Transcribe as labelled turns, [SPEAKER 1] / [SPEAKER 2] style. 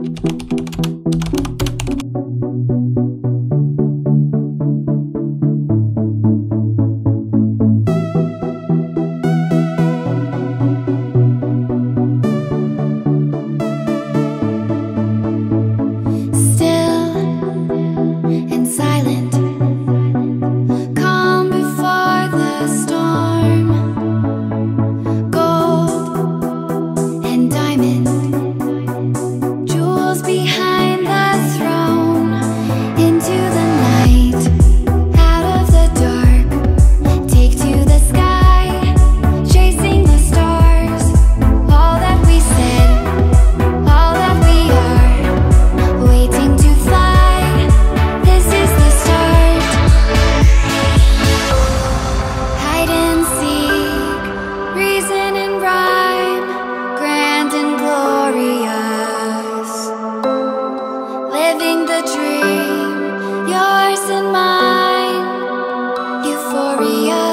[SPEAKER 1] Bye. euphoria.